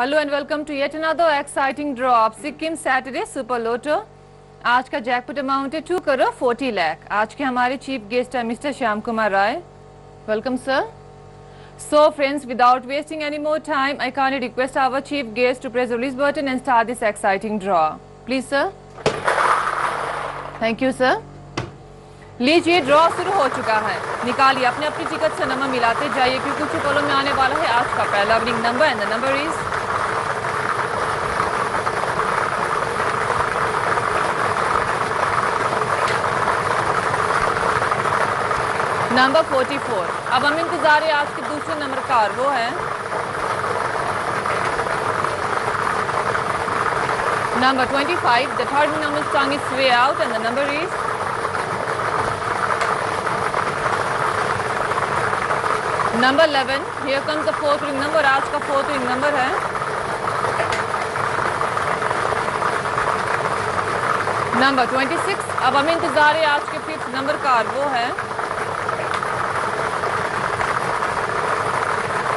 Hello and welcome to yet another exciting draw of Sikkim Saturday super lotto आज का jackpot amount है two crore forty lakh आज के हमारे चीफ गेस्ट है mister Shyam Kumar Rai welcome sir so friends without wasting any more time I kindly request our chief guest to press release button and start this exciting draw please sir thank you sir लीजिए draw शुरू हो चुका है। निकालिए अपने अपनी ticket से number मिलाते जाइए, क्योंकि कुछ पलों में आने वाला है आज का पहला winning number and the number is number 44 अब हम इंतज़ार है आज के दूसरे नंबर का वो है number 25 the third number song its way out and the number is number 11 here comes the fourth ring number आज का फोर्थ रिंग नंबर है नंबर 26 अब हमें इंतज़ार है आज के फिफ्थ नंबर का वो है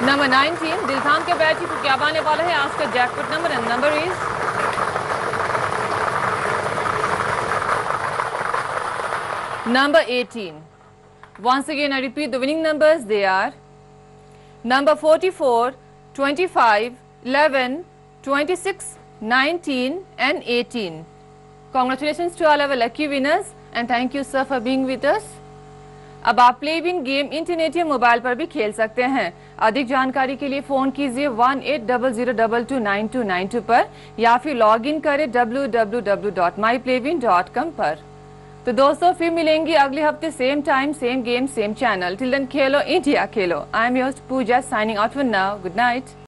नंबर 19 दिल थाम के बैठी को क्या आने वाला है आज का jackpot number and number is Number 18. Once again, I repeat the winning numbers. They are number 44, 25, 11, 26, 19 and 18. Congratulations to all our lucky winners and thank you sir for being with us. अब आप Playwin game internet या mobile पर भी खेल सकते हैं। अधिक जानकारी के लिए फ़ोन कीजिए one eight double zero double two nine two nine two पर या फिर लॉग इन करें W W W dot my Playwin dot com पर। तो दोस्तों, फिर मिलेंगे अगले हफ़्ते same time same game same channel till then Khelo India Khelo. I am your Pooja signing out for now good night